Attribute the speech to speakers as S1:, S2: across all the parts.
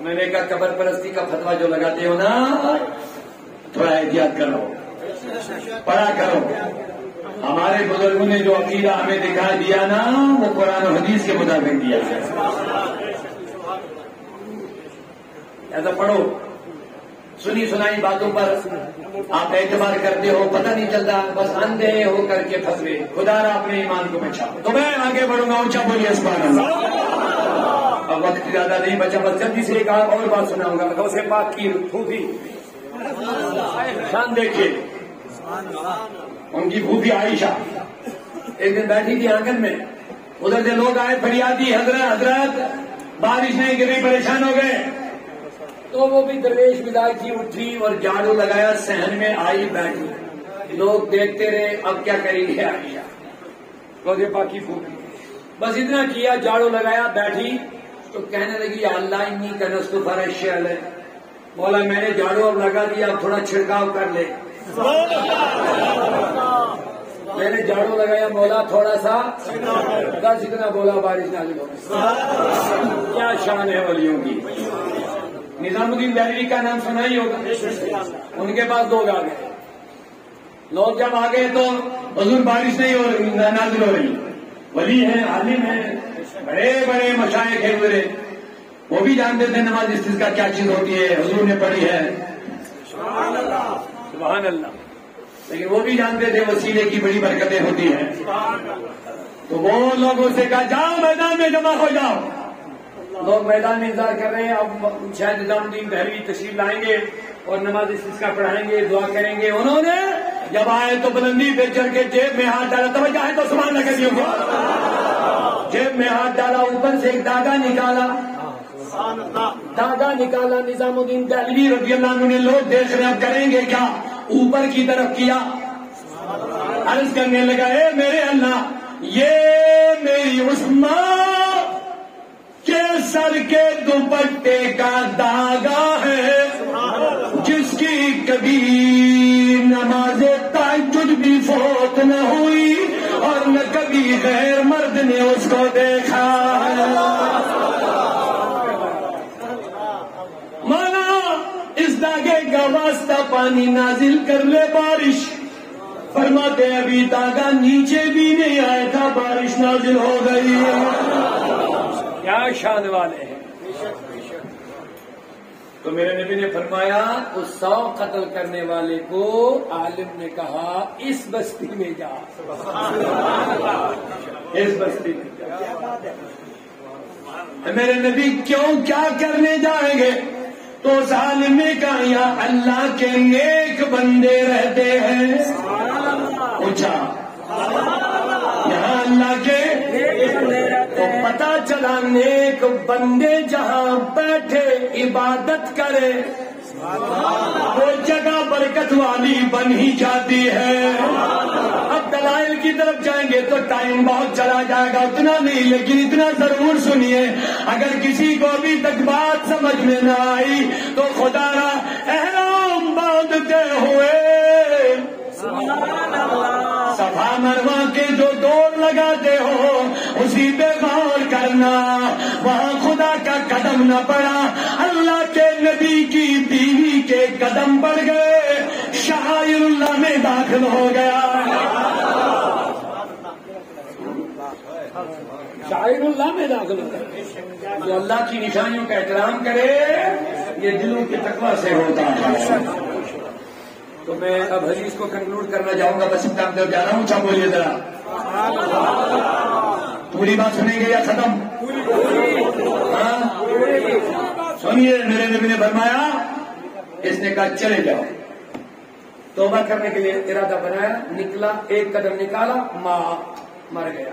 S1: تو میں نے کہا قبر پرستی کا فتوا جو لگاتے ہو نا، تھوڑا احتیاط کرو، پڑھا کرو۔ ہمارے بزرگوں نے جو عقیدہ ہمیں دکھا دیا نا، وہ قرآن و حدیث کے مطابق دیا ایسا پڑھو۔ سنی سنائی باتوں پر آپ اعتبار کرتے ہو، پتہ نہیں چلتا، بس اندھے ہو کر کے پھنس گئے خدا را اپنے ایمان کو بچا تو میں آگے بڑھوں گا، اونچا بولیے اس بار اب وقت زیادہ نہیں بچا، بس جلدی سے ایک اور بات سناؤں گا۔ غوث پاک کی پھوپھی شان دیکھیے۔ ان کی پھوپھی عائشہ۔ ایک دن بیٹھی تھی آنگن میں۔ ادھر سے لوگ آئے، فریادی، حضرت حضرت، بارش نہیں گری پریشان ہو گئے۔ تو وہ بھی درویش بدائی تھی اٹھی اور جھاڑو لگایا، سہن میں آئی بیٹھی۔ لوگ دیکھتے رہے، اب کیا کریں گے عائشہ روزے پاکی پھوپھی بس اتنا کیا، جھاڑو لگایا، بیٹھی۔ تو کہنے لگی اللہ انی کا نسل فرش ہے بولا میں نے جھاڑو اب لگا دیا، اب تھوڑا چھڑکاؤ کر لے۔ میں نے جھاڑو لگایا، مولا، تھوڑا سا بس اتنا بولا، بارش نازل ہو کیا شان ہے ولیوں کی۔ نظام الدین دہلی کا نام سنا ہی ہوگا۔ ان کے پاس لوگ آ گئے لوگ جب آ گئے تو حضور بارش نہیں ہو رہی نازل ہو رہی۔ ولی ہیں، عالم ہیں۔ بڑے بڑے مشائق ہیں میرے۔ وہ بھی جانتے تھے نماز اس چیز کا کیا چیز ہوتی ہے حضور نے پڑھی ہے۔ سبحان اللہ۔ لیکن وہ بھی جانتے تھے وسیلے کی بڑی برکتیں ہوتی ہیں۔ تو وہ لوگوں سے کہا جاؤ میدان میں جمع ہو جاؤ۔ لوگ میدان میں انتظار کر رہے ہیں۔ اب شاید نظام الدین بہروی تشریف لائیں گے اور نماز اس کا پڑھائیں گے دعا کریں گے۔ انہوں نے جب آئے تو بلندی پہ چڑھ کے جیب میں ہاتھ ڈالا توجہ ہے تو سامان لگے دیوں کو جیب میں ہاتھ ڈالا، اوپر سے ایک داغا نکالا۔ داغا نکالا، نظام الدین دہلوی رضی اللہ عنہ نے لوگ دیکھ رہے کریں گے کیا؟ اوپر کی طرف کیا؟ عرض کرنے لگا، اے میرے اللہ، یہ میری عثمان کے سر کے دوپٹے کا داغا ہے، جس کی کبھی جی، غیر مرد نے اس کو دیکھا۔ مانا اس داغے کا واسطہ پانی نازل کر لے بارش۔ فرماتے، ابھی داغا نیچے بھی نہیں آیا تھا، بارش نازل ہو گئی۔ کیا شان والے۔ ہیں تو میرے نبی نے فرمایا، اس سو قتل کرنے والے کو عالم نے کہا، اس بستی میں جا۔ اس بستی میں جا۔ میرے نبی کیوں کیا کرنے جائیں گے؟ تو اس عالم نے کہا یہاں اللہ کے نیک بندے رہتے ہیں۔ پوچھا یہاں اللہ کے پتا چلا نیک بندے جہاں بیٹھے عبادت کرے۔ وہ جگہ برکت والی بن ہی جاتی ہے۔ اب دلائل کی طرف جائیں گے تو ٹائم بہت چلا جائے گا۔ اتنا نہیں، لیکن اتنا ضرور سنیے۔ اگر کسی کو ابھی تک بات سمجھ میں نہ آئی تو خدا را احرام باندھتے ہوئے۔ سفا مروا کے جو دوڑ لگاتے ہو، اسی پہ نہ پڑا، اللہ کے نبی کی بیوی کے قدم پڑ گئے شاعر اللہ میں داخل ہو گیا۔ شاعر اللہ میں داخل ہو گیا۔ جو اللہ کی نشانیوں کا احترام کرے، یہ دلوں کے تقوی سے ہوتا ہے۔ تو میں اب حدیث کو کنکلوڈ کرنا چاہوں گا، بس اتنا جا رہا ہوں اچھا بولیے ذرا۔ پوری بات سنیں گے یا ختم؟ سنیے، میرے نبی نے فرمایا، اس نے کہا، چلے جاؤ۔ توبہ کرنے کے لیے ارادہ بنایا، نکلا، ایک قدم نکالا، ماں مر گیا۔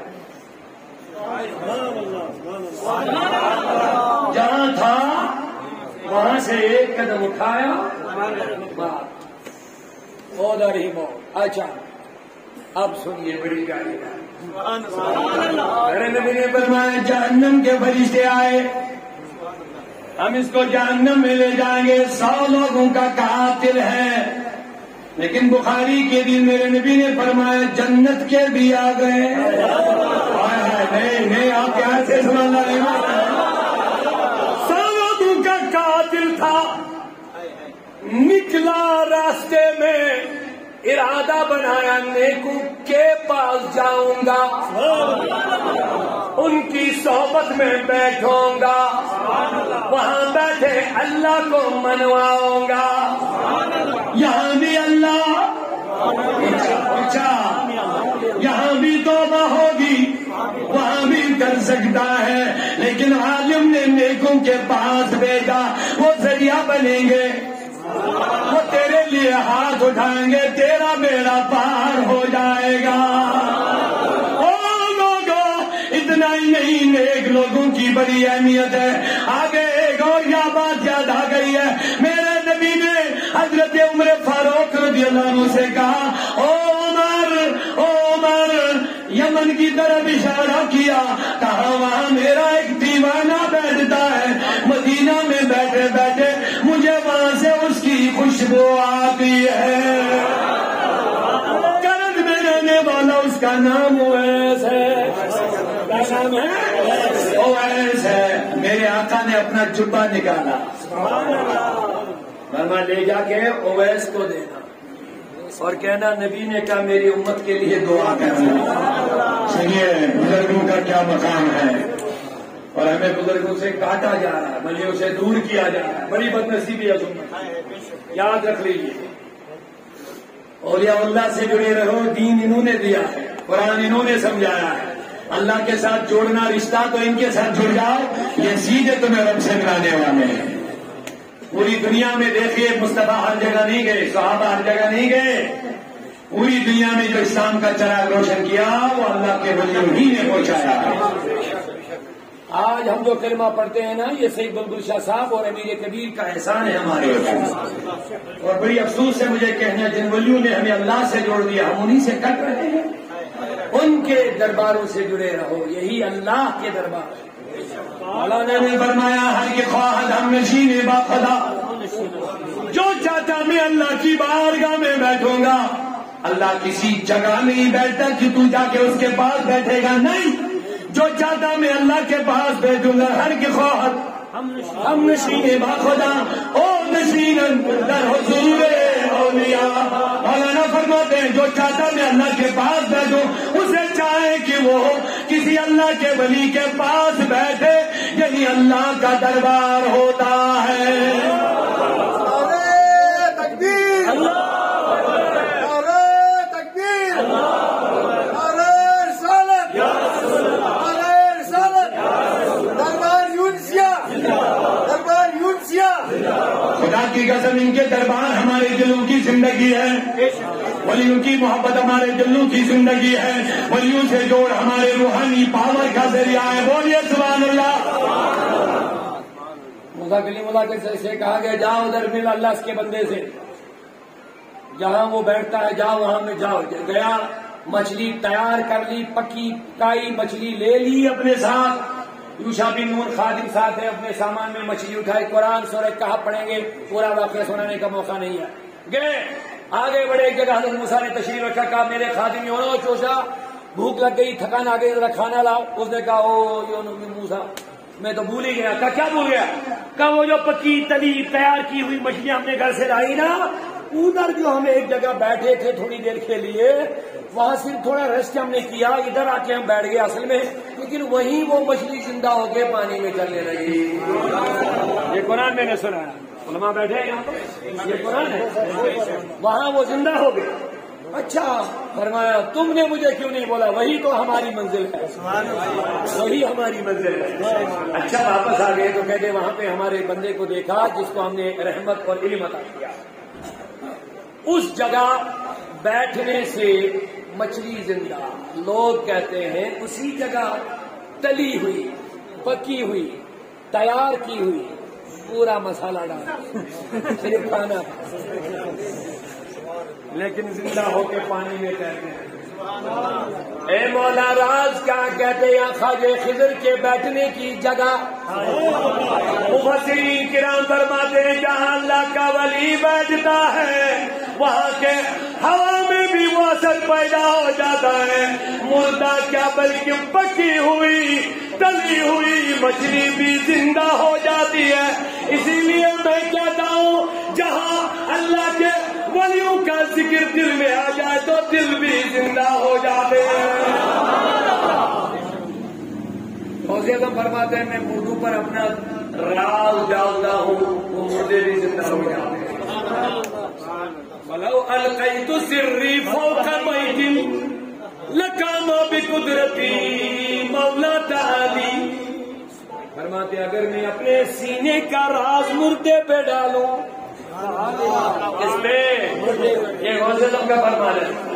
S1: جہاں تھا، وہاں سے ایک قدم اٹھایا ماں مودا رہی مو اچھا اب سنیے، بڑی گاڑی میرے نبی نے فرمایا، جہنم کے فرشتے آئے۔ ہم اس کو جہنم میں لے جائیں گے، سو لوگوں کا قاتل ہے۔ لیکن بخاری کے دن میرے نبی نے فرمایا، جنت کے بھی آ گئے نہیں نہیں، آپ یہاں سے سنانا نہیں سو لوگوں کا قاتل تھا۔ نکلا راستے میں ارادہ بنایا نیکو کے پاس جاؤں گا۔ ان کی صحبت میں بیٹھوں گا۔ وہاں بیٹھے اللہ کو منواؤں گا۔ یہاں بھی اللہ۔ اچھا۔ یہاں بھی توبہ ہوگی۔ وہاں بھی کر سکتا ہے۔ لیکن عالم نے نیکوں کے پاس بھیجا۔ وہ ذریعہ بنیں گے۔ لیے ہاتھ اٹھائیں گے، تیرا بیڑا پار ہو جائے گا۔ اتنا ہی نہیں، نیک لوگوں کی بڑی اہمیت ہے۔ آگے ایک اور یہ بات یاد آ گئی ہے؟ میرے نبی نے حضرت عمر فاروق رضی اللہ عنہ سے کہا، او عمر او عمر، یمن کی طرف اشارہ کیا، کہا، وہاں میرا ایک دیوانہ آقا نے اپنا جبا نکالا۔ مرما لے جا کے اویس کو دینا۔ اور کہنا، نبی نے کہا، میری امت کے لیے دعا کرنا۔ سنیے، بزرگوں کا کیا مقام ہے؟ اور ہمیں بزرگوں سے کاٹا جا رہا ہے مجھے اسے دور کیا جا رہا ہے۔ بڑی بد نصیبی ہے تم یاد رکھ لیجیے اولیاء اللہ سے جڑے رہو، دین انہوں نے دیا ہے، قرآن انہوں نے سمجھایا ہے۔ اللہ کے ساتھ جوڑنا، رشتہ تو ان کے ساتھ جڑ جاؤ، یہ سیدھے تمہیں رب سے ملانے والے ہیں۔ پوری دنیا میں دیکھیے، مصطفیٰ ہر جگہ نہیں گئے، صحابہ ہر جگہ نہیں گئے۔ پوری دنیا میں جو اسلام کا چراغ روشن کیا، وہ اللہ کے ولیوں ہی نے پہنچایا۔ آج ہم جو کلمہ پڑھتے ہیں نا، یہ سید بلبل شاہ صاحب اور امیر کبیر کا احسان ہے ہمارے اور بڑی افسوس ہے مجھے کہنا جن ولیوں نے ہمیں اللہ سے جوڑ دیا، ہم انہیں سے کٹ رہے ہیں۔ ان کے درباروں سے جڑے رہو، یہی اللہ کے دربار مولانا نے فرمایا، ہر کے خواہد ہم نشین با خدا جو چاہتا میں اللہ کی بارگاہ میں بیٹھوں گا۔ اللہ کسی جگہ نہیں بیٹھتا کہ تو جا کے اس کے پاس بیٹھے گا۔ نہیں، جو چاہتا میں اللہ کے پاس بیٹھوں گا، ہر کے خواہد ہم نشین با خدا او نشین در حضور اولیاء۔ مولانا فرماتے ہیں، جو چاہتا میں اللہ کے پاس بیٹھوں اسے چاہے کہ وہ کسی اللہ کے ولی کے پاس بیٹھے یہی اللہ کا دربار ہوتا ہے۔ کی قسم ان کے دربار ہمارے دلوں کی زندگی ہے۔ ولیوں کی محبت ہمارے دلوں کی زندگی ہے۔ ولیوں سے جوڑ ہمارے روحانی پاور کا ذریعہ ہے۔ بولیے سبحان اللہ۔ موسا کلی سے کہا گیا، جاؤ ادھر مل اللہ اس کے بندے سے۔ جہاں وہ بیٹھتا ہے، جاؤ وہاں میں جاؤ۔ گیا، مچھلی تیار کر لی، پکی کائی مچھلی لے لی اپنے ساتھ۔ یوشا بن نور خادم ساتھ ہے اپنے سامان میں مچھلی اٹھائی، قرآن سورہ کہا پڑھیں گے، پورا واقعہ سنانے کا موقع نہیں ہے۔ گئے، آگے بڑے ایک جگہ حضرت موسیٰ نے تشریف رکھا، کہا، میرے خادم یونو چوشا، بھوک لگ گئی، تھکان آگے ذرا کھانا لاؤ۔ اس نے کہا او یونو موسا میں تو بھول ہی گیا۔ کہا، کیا بھول گیا؟ کہا، وہ جو پکی تلی تیار کی ہوئی مچھلیاں اپنے گھر سے لائی نا ادھر جو ہم ایک جگہ بیٹھے تھے تھوڑی دیر کے لیے وہاں سے تھوڑا ریسٹ ہم نے کیا ادھر آ کے ہم بیٹھ گئے اصل میں لیکن وہیں وہ مچھلی زندہ ہو کے پانی میں چلنے لگی یہ قرآن میں نے سنا علماء بیٹھے یہ قرآن ہے۔ وہاں وہ زندہ ہو گئے۔ اچھا فرمایا تم نے مجھے کیوں نہیں بولا؟ وہی تو ہماری منزل ہے۔ وہی ہماری منزل ہے۔ اچھا واپس آ گئے تو کہتے وہاں پہ ہمارے بندے کو دیکھا جس کو ہم نے رحمت اور علم عطا کیا۔ اس جگہ بیٹھنے سے مچھلی زندہ۔ لوگ کہتے ہیں اسی جگہ تلی ہوئی، پکی ہوئی، تیار کی ہوئی۔ پورا مسالہ ڈال۔ صرف کھانا۔ لیکن زندہ ہو کے پانی میں کہتے ہیں۔ اے مولا، راز کیا کہتے ہیں؟ خواجہ خضر کے بیٹھنے کی جگہ۔ مفسرین کرام فرماتے ہیں، جہاں اللہ کا ولی بیٹھتا ہے وہاں کے ہوا میں بھی وہ اثر پیدا ہو جاتا ہے۔ مردہ کیا بلکہ پکی ہوئی، تلی ہوئی مچھلی بھی زندہ ہو جاتی ہے۔ اسی لیے میں کہتا ہوں، جہاں اللہ کے ولیوں کا ذکر دل میں آ جائے تو دل بھی زندہ ہو جاتے ہیں۔ تو فرماتے ہیں، میں مردوں پر اپنا راز ڈالتا ہوں، وہ مردے بھی زندہ ہو جاتے ہیں۔ القیت سری فوق بیت لکام بقدرتی مولا تعالی فرماتے اگر میں اپنے سینے کا راز مردے پہ ڈالوں، اس میں یہ غوث کا فرمان ہے۔